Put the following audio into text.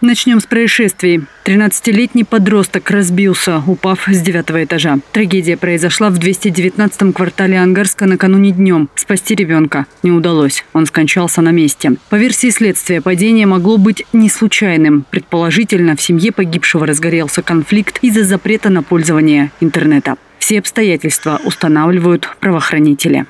Начнем с происшествий. 13-летний подросток разбился, упав с девятого этажа. Трагедия произошла в 219-м квартале Ангарска накануне днем. Спасти ребенка не удалось. Он скончался на месте. По версии следствия, падение могло быть не случайным. Предположительно, в семье погибшего разгорелся конфликт из-за запрета на пользование интернета. Все обстоятельства устанавливают правоохранители.